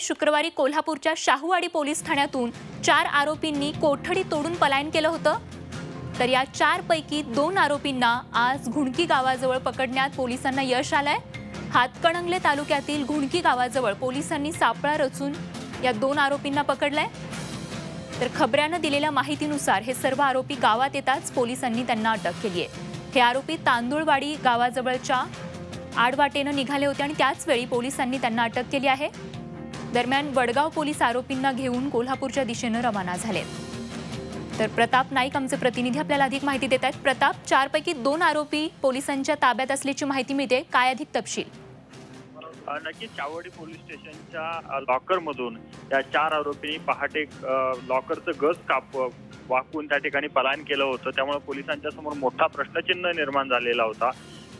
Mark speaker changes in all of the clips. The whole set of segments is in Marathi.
Speaker 1: शुक्रवारी कोल्हापूरच्या शाहूवाडी पोलीस ठाण्यातून चार आरोपींनी कोठडी तोडून पलायन केलं होतं. तर या चार पैकी दोन आरोपींना आज घुणकी गावाजवळ पकडण्यात पोलिसांना यश आलंय. हातकणंगले तालुक्यातील घुणकी गावाजवळ पोलिसांनी सापळा रचून या दोन आरोपींना पकडलंय. तर खबऱ्यानं दिलेल्या माहितीनुसार हे सर्व आरोपी गावात येताच पोलिसांनी त्यांना अटक केली आहे. हे आरोपी तांदूळवाडी गावाजवळच्या आडवाटेनं निघाले होते आणि त्याच वेळी पोलिसांनी त्यांना अटक केली आहे. दरम्यान वडगाव पोलीस आरोपींना घेऊन कोल्हापूरच्या दिशेनं रवाना झाले. तर प्रताप नाईक आमचे प्रतिनिधी आपल्याला अधिक माहिती देत आहेत. प्रताप चारपैकी दोन आरोपी पोलिसांच्या ताब्यात असल्याची माहिती मिळते. काय अधिक तपशील?
Speaker 2: नक्कीच चावडी पोलीस स्टेशनच्या लॉकर मधून या चार आरोपींनी पहाटे लॉकरचं गज काप वाकून त्या ठिकाणी पलायन केलं होतं. त्यामुळे पोलिसांच्या समोर मोठा प्रश्नचिन्ह निर्माण झालेला होता.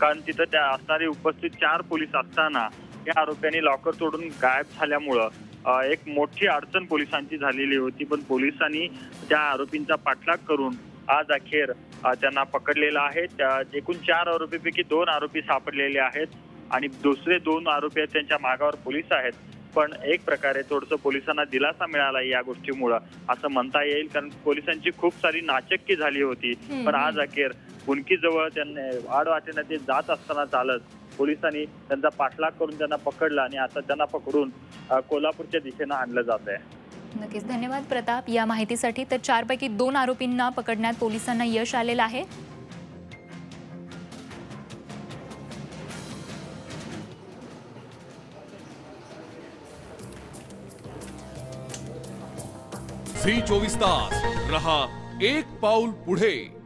Speaker 2: कारण तिथं त्या असणारे उपस्थित चार पोलीस असताना या आरोपींनी लॉकर तोडून गायब झाल्यामुळं एक मोठी अडचण पोलिसांची झालेली होती. पण पोलिसांनी त्या आरोपींचा पाठलाग करून आज अखेर त्यांना पकडलेलं आहे. त्या एकूण चार आरोपीपैकी दोन आरोपी सापडलेले आहेत आणि दुसरे दोन आरोपी आहेत त्यांच्या मागावर पोलीस आहेत. पण एक प्रकारे थोडस पोलिसांना दिलासा मिळाला या गोष्टीमुळं असं म्हणता येईल. कारण पोलिसांची खूप सारी नाचक्की झाली होती. पण. आज अखेर कुणकी जवळ त्यांनी आडवाटेनं ते जात असताना चालत पोलिसांनी त्यांचा पाठलाग करून त्यांना पकडला आणि आता त्यांना पकडून कोल्हापूरच्या दिशेनं आणलं जात आहे.
Speaker 1: नक्कीच धन्यवाद प्रताप. या माहितीसाठी तर चारपैकी दोन आरोपींना पकडण्यात पोलिसांना यश आलेलं आहे.
Speaker 3: झी चोवीस तास रहा एक पाऊल पुढे.